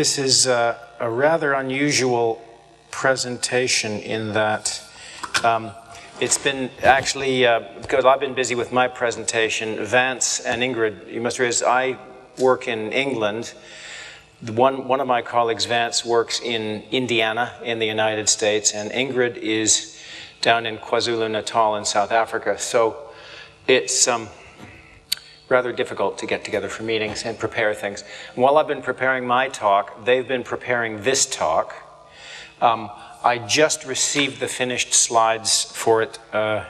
This is uh, a rather unusual presentation in that um, it's been actually, uh, because I've been busy with my presentation, Vance and Ingrid, you must realize I work in England. One, one of my colleagues, Vance, works in Indiana in the United States, and Ingrid is down in KwaZulu-Natal in South Africa. So it's um, rather difficult to get together for meetings and prepare things. And while I've been preparing my talk, they've been preparing this talk. Um, I just received the finished slides for it uh,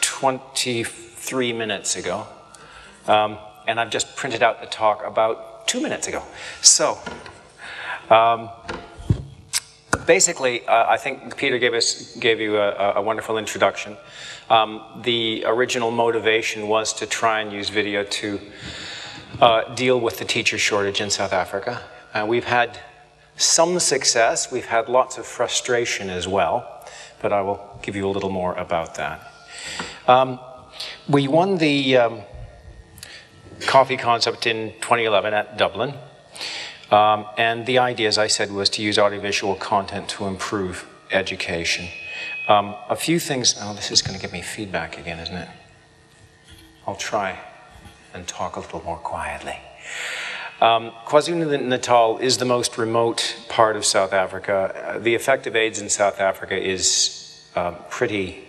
23 minutes ago. Um, and I've just printed out the talk about two minutes ago. So, um, basically, uh, I think Peter gave, us, gave you a, a wonderful introduction. Um, the original motivation was to try and use video to uh, deal with the teacher shortage in South Africa. Uh, we've had some success. We've had lots of frustration as well, but I will give you a little more about that. Um, we won the um, coffee concept in 2011 at Dublin. Um, and the idea, as I said, was to use audiovisual content to improve education. Um, a few things, oh, this is going to give me feedback again, isn't it? I'll try and talk a little more quietly. Um, KwaZulu-Natal is the most remote part of South Africa. Uh, the effect of AIDS in South Africa is uh, pretty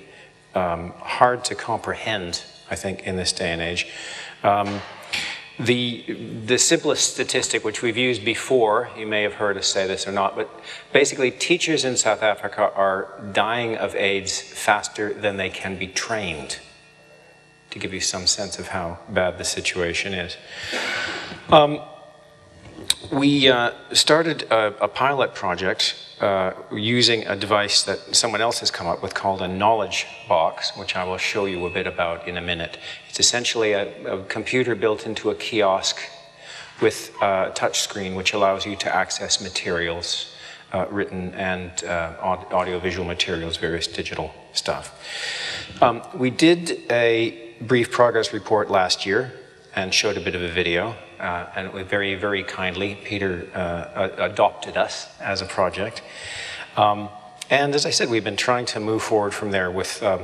um, hard to comprehend, I think, in this day and age. The, the simplest statistic, which we've used before, you may have heard us say this or not, but basically teachers in South Africa are dying of AIDS faster than they can be trained, to give you some sense of how bad the situation is. Um, we uh, started a, a, pilot project uh, using a device that someone else has come up with called a knowledge box, which I will show you a bit about in a minute. It's essentially a, a computer built into a kiosk with a touch screen which allows you to access materials, uh, written and uh, audiovisual materials, various digital stuff. Um, we did a brief progress report last year and showed a bit of a video uh, and very, very kindly, Peter uh, adopted us as a project. Um, and as I said, we've been trying to move forward from there with um,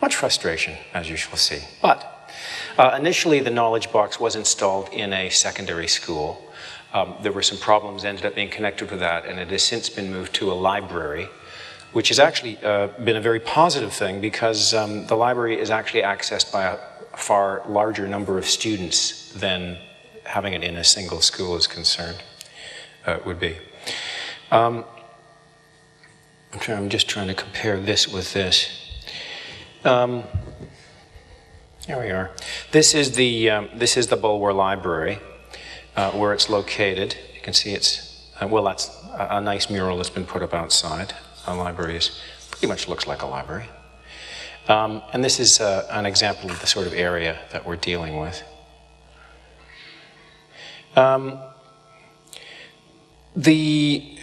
much frustration, as you shall see. But uh, initially, the knowledge box was installed in a secondary school. Um, there were some problems ended up being connected with that, and it has since been moved to a library, which has actually uh, been a very positive thing because um, the library is actually accessed by a far larger number of students than having it in a single school is concerned, uh, would be. Um, I'm, trying, I'm, just trying to compare this with this. Um, here we are. This is the, um, this is the Bulwer Library, uh, where it's located. You can see it's, uh, well, that's a, a, nice mural that's been put up outside. A library is, pretty much looks like a library. Um, and this is uh, an example of the sort of area that we're dealing with. Um, the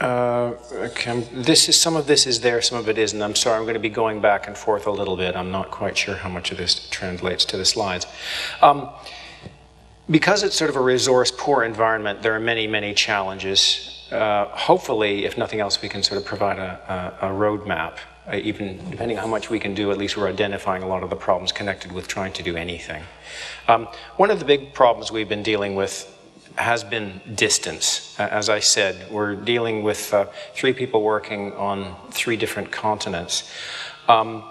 uh, okay, this is some of this is there, some of it isn't. I'm sorry, I'm going to be going back and forth a little bit. I'm not quite sure how much of this translates to the slides. Um, because it's sort of a resource-poor environment, there are many, many challenges. Uh, hopefully, if nothing else, we can sort of provide a, a, a roadmap. Uh, even depending on how much we can do, at least we're identifying a lot of the problems connected with trying to do anything. Um, one of the big problems we've been dealing with has been distance. As I said, we're dealing with uh, three people working on three different continents. Um,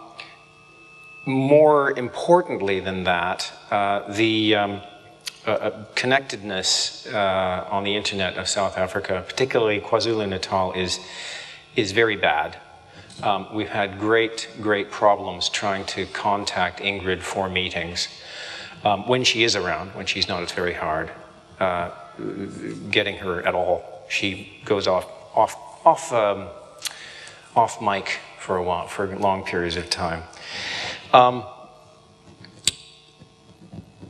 more importantly than that, uh, the um, connectedness uh, on the internet of South Africa, particularly KwaZulu-Natal, is, is very bad. Um, we've had great, great problems trying to contact Ingrid for meetings. Um, when she is around, when she's not, it's very hard uh, getting her at all. She goes off, off, off, um, off mic for a while, for long periods of time. Um,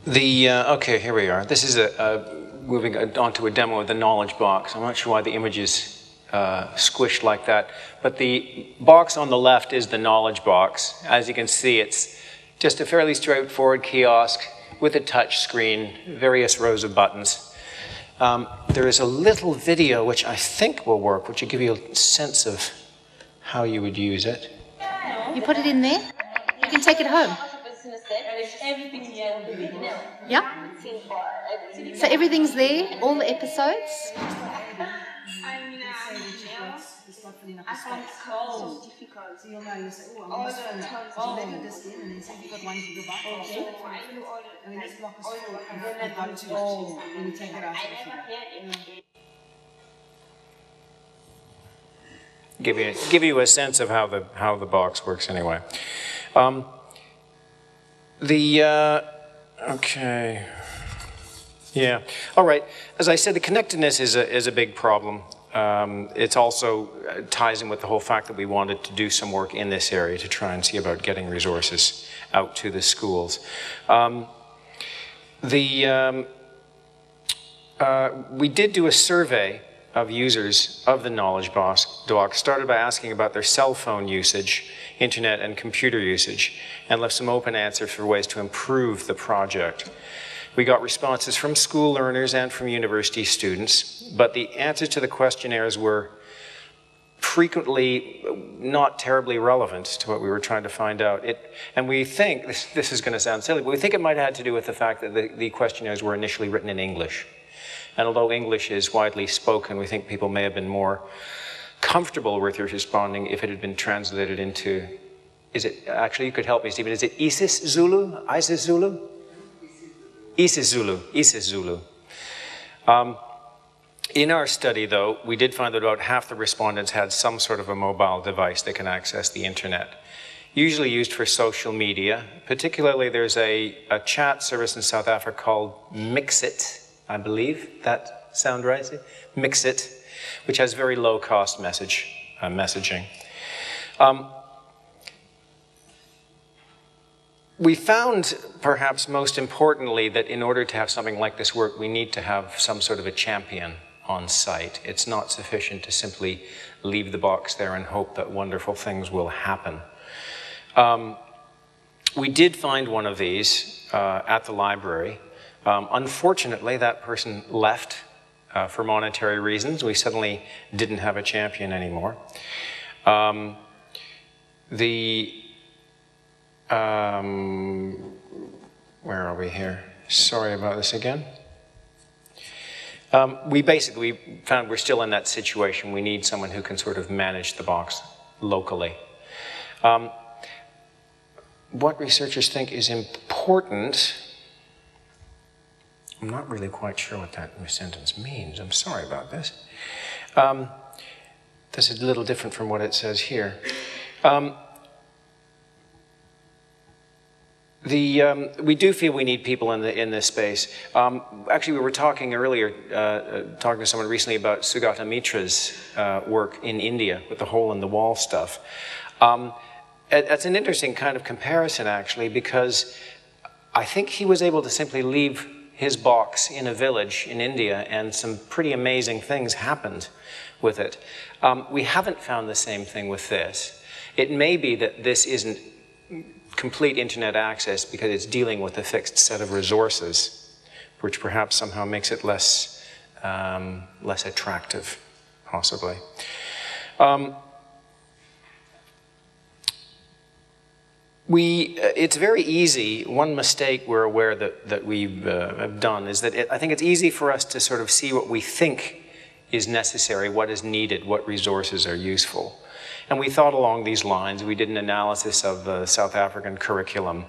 the uh, okay, here we are. This is a, a moving on to a demo of the knowledge box. I'm not sure why the image is uh, squished like that, but the box on the left is the knowledge box. As you can see, it's just a fairly straightforward kiosk with a touch screen, various rows of buttons. Um, there is a little video which I think will work, which will give you a sense of how you would use it. You put it in there. You can take it home. Yeah. So everything's there, all the episodes. I find it so difficult. So you'll know, you say, oh, I'm All just the phone. times. So you let it just in and then see you've got one you go back. Okay. Okay. I know all the And then just block us all full. the- And then I then go go to to oh, Then you take it out. I never figure. heard it. Give you, give you a sense of how the, how the box works anyway. Um, the, uh, okay. Yeah. All right. As I said, the connectedness is a, is a big problem. Um, it also uh, ties in with the whole fact that we wanted to do some work in this area to try and see about getting resources out to the schools. Um, the, um, uh, we did do a survey of users of the Knowledge Box, box, started by asking about their cell phone usage, internet and computer usage, and left some open answers for ways to improve the project. We got responses from school learners and from university students, but the answers to the questionnaires were frequently not terribly relevant to what we were trying to find out. It, and we think, this, is going to sound silly, but we think it might have had to do with the fact that the, the questionnaires were initially written in English. And although English is widely spoken, we think people may have been more comfortable with responding if it had been translated into, is it, actually you could help me Stephen, is it isiZulu? Isis Zulu? isiZulu, Isis Zulu. Um, in our study, though, we did find that about half the respondents had some sort of a mobile device that can access the internet, usually used for social media. Particularly, there's a, a chat service in South Africa called MXit, I believe. That sound right? MXit, which has very low cost message uh, messaging. Um, we found, perhaps most importantly, that in order to have something like this work, we need to have some sort of a champion on site. It's not sufficient to simply leave the box there and hope that wonderful things will happen. Um, we did find one of these uh, at the library. Um, unfortunately, that person left uh, for monetary reasons. We suddenly didn't have a champion anymore. Um, the um, where are we here? Sorry about this again. Um, we basically found we're still in that situation. We need someone who can sort of manage the box locally. Um, what researchers think is important, I'm not really quite sure what that sentence means. I'm sorry about this. Um, this is a little different from what it says here. Um, The, um, we do feel we need people in, the, in this space. Um, actually, we were talking earlier, uh, uh, talking to someone recently about Sugata Mitra's uh, work in India with the hole in the wall stuff. Um, it's an interesting kind of comparison, actually, because I think he was able to simply leave his box in a village in India, and some pretty amazing things happened with it. Um, we haven't found the same thing with this. It may be that this isn't complete internet access because it's dealing with a fixed set of resources, which perhaps somehow makes it less, um, less attractive, possibly. Um, we, uh, it's very easy, one mistake we're aware that, that we uh, have done is that it, I think it's easy for us to sort of see what we think is necessary, what is needed, what resources are useful. And we thought along these lines. We did an analysis of the South African curriculum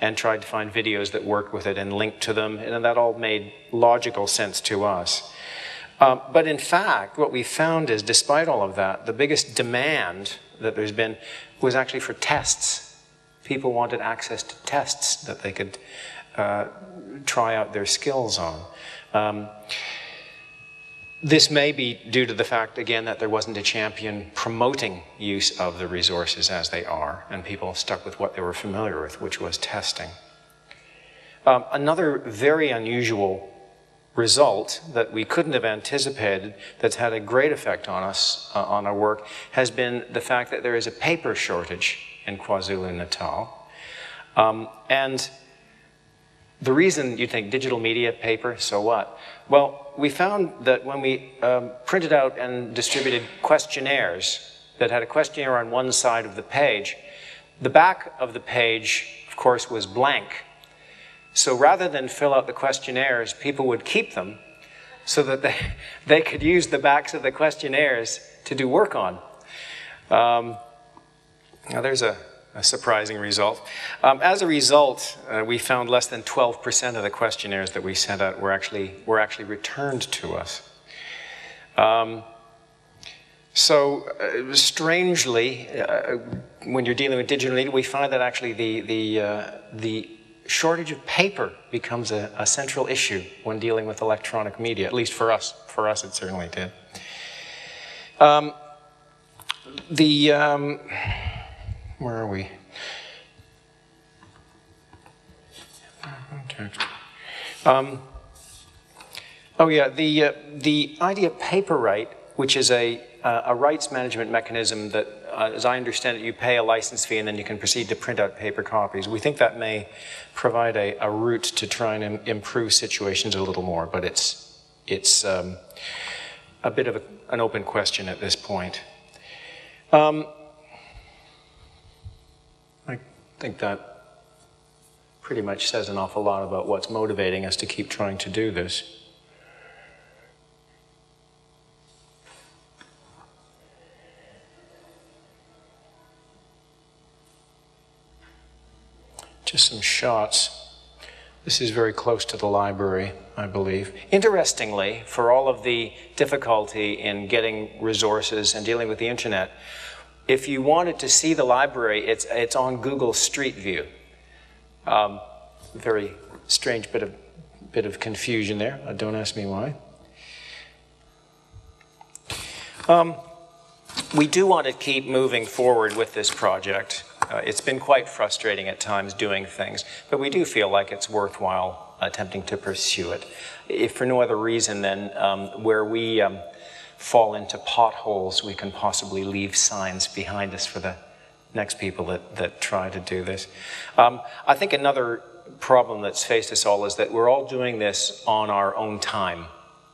and tried to find videos that worked with it and linked to them, and that all made logical sense to us. Uh, but in fact, what we found is, despite all of that, the biggest demand that there's been was actually for tests. People wanted access to tests that they could uh, try out their skills on. Um, this may be due to the fact, again, that there wasn't a champion promoting use of the resources as they are, and people stuck with what they were familiar with, which was testing. Um, another very unusual result that we couldn't have anticipated that's had a great effect on us, uh, on our work, has been the fact that there is a paper shortage in KwaZulu-Natal. Um, and the reason you think digital media, paper, so what? Well, we found that when we um, printed out and distributed questionnaires that had a questionnaire on one side of the page, the back of the page, of course, was blank. So rather than fill out the questionnaires, people would keep them so that they, they could use the backs of the questionnaires to do work on. Um, now, there's a, a surprising result. Um, as a result, uh, we found less than 12% of the questionnaires that we sent out were actually, were actually returned to us. Um, so, uh, strangely, uh, when you're dealing with digital media, we find that actually the, the, uh, the shortage of paper becomes a, a, central issue when dealing with electronic media, at least for us. For us, it certainly did. Um, the, um, where are we? Um, oh yeah, the, uh, the idea of Paperight, which is a, uh, a rights management mechanism that, uh, as I understand it, you pay a license fee and then you can proceed to print out paper copies. We think that may provide a, a route to try and Im improve situations a little more, but it's, it's um, a bit of a, an open question at this point. Um, I think that pretty much says an awful lot about what's motivating us to keep trying to do this. Just some shots. This is very close to the library, I believe. Interestingly, for all of the difficulty in getting resources and dealing with the internet, if you wanted to see the library, it's, it's on Google Street View. Um, very strange bit of, bit of confusion there. Uh, don't ask me why. Um, we do want to keep moving forward with this project. Uh, it's been quite frustrating at times doing things, but we do feel like it's worthwhile attempting to pursue it. If for no other reason than um, where we um, fall into potholes, we can possibly leave signs behind us for the next people that, that try to do this. Um, I think another problem that's faced us all is that we're all doing this on our own time.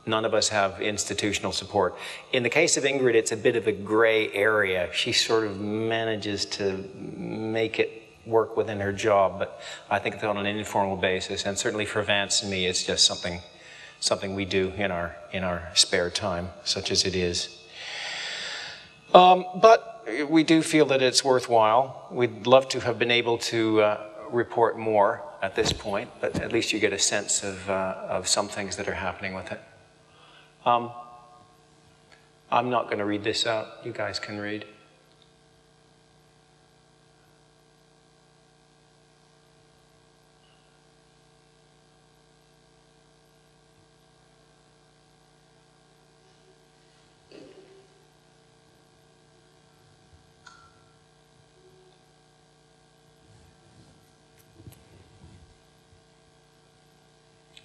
None of us have institutional support. In the case of Ingrid, it's a bit of a gray area. She sort of manages to make it work within her job, but I think it's on an informal basis. And certainly for Vance and me, it's just something something we do in our, in our spare time, such as it is. Um, but we do feel that it's worthwhile. We'd love to have been able to uh, report more at this point, but at least you get a sense of, uh, of some things that are happening with it. Um, I'm not going to read this out. You guys can read.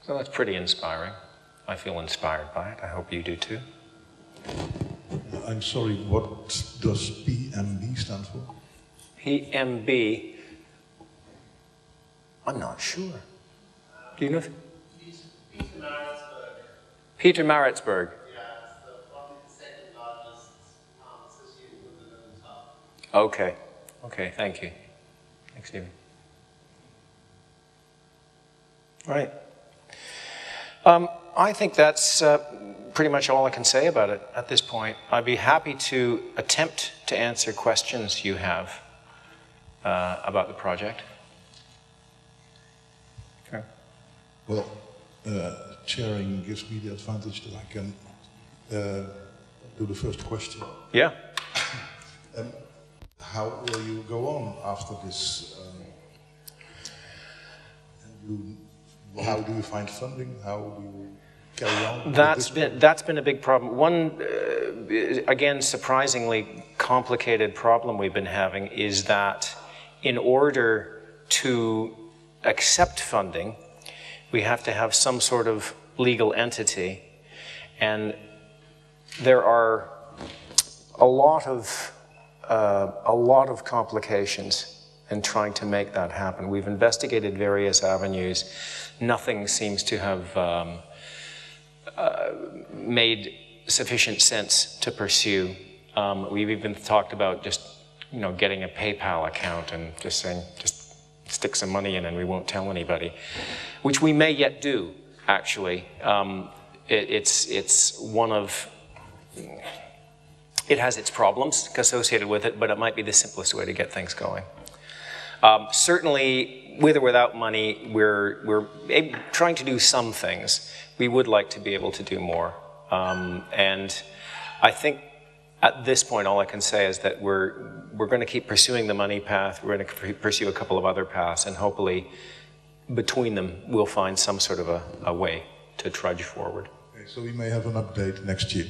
So that's pretty inspiring. I feel inspired by it. I hope you do too. Uh, I'm sorry, what does PMB stand for? PMB? I'm not sure. Do you know? Peter Maritzburg. Pietermaritzburg. Yeah, it's the, probably the second largest pharmaceutical within the top. Okay. Okay, thank you. Thanks, Stephen. All right. Um, I think that's uh, pretty much all I can say about it at this point. I'd be happy to attempt to answer questions you have uh, about the project. Okay. Well, uh, chairing gives me the advantage that I can uh, do the first question. Yeah. Um, how will you go on after this? Um, you how do you find funding? How do you carry on? That's been that's been a big problem. One, uh, again, surprisingly complicated problem we've been having is that in order to accept funding, we have to have some sort of legal entity, and there are a lot of uh, a lot of complications in trying to make that happen. We've investigated various avenues nothing seems to have um, uh, made sufficient sense to pursue. Um, we've even talked about just, you know, getting a PayPal account and just saying, just stick some money in and we won't tell anybody, which we may yet do, actually. Um, it, it's, it's one of, it has its problems associated with it, but it might be the simplest way to get things going. Um, certainly, with or without money, we're, we're trying to do some things. We would like to be able to do more. Um, and I think at this point, all I can say is that we're, we're going to keep pursuing the money path. We're going to pursue a couple of other paths, and hopefully, between them, we'll find some sort of a, a way to trudge forward. Okay, so we may have an update next year.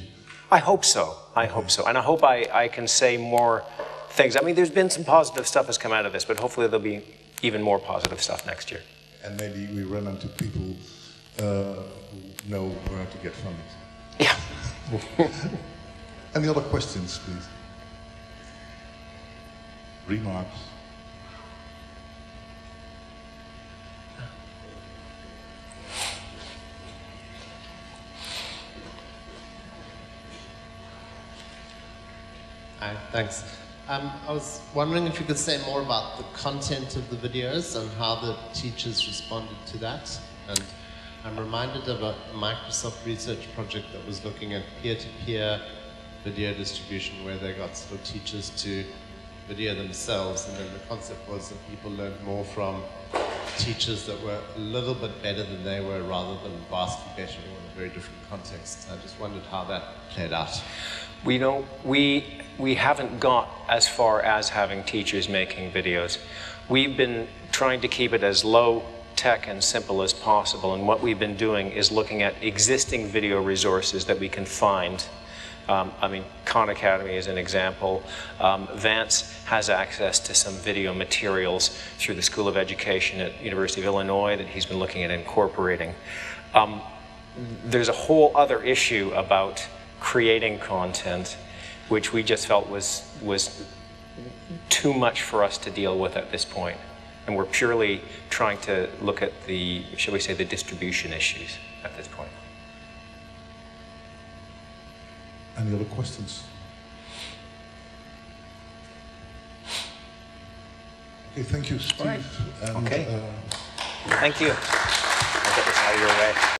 I hope so. I hope so. And I hope I, I can say more things. I mean, there's been some positive stuff has come out of this, but hopefully there'll be even more positive stuff next year. And maybe we run into people uh, who know where to get funded. Yeah. Any other questions, please? Remarks? Hi, thanks. Um, I was wondering if you could say more about the content of the videos and how the teachers responded to that. And I'm reminded of a Microsoft research project that was looking at peer-to-peer video distribution where they got sort of teachers to video themselves and then the concept was that people learned more from teachers that were a little bit better than they were rather than vastly better very different context. I just wondered how that played out. We don't, we, we haven't got as far as having teachers making videos. We've been trying to keep it as low tech and simple as possible, and what we've been doing is looking at existing video resources that we can find. Um, I mean, Khan Academy is an example. Um, Vance has access to some video materials through the School of Education at University of Illinois that he's been looking at incorporating. Um, there's a whole other issue about creating content, which we just felt was, was too much for us to deal with at this point. And we're purely trying to look at the, shall we say, the distribution issues at this point. Any other questions? Okay, thank you, Steve. right. And, Okay. uh, Thank you. I'll get this out of your way.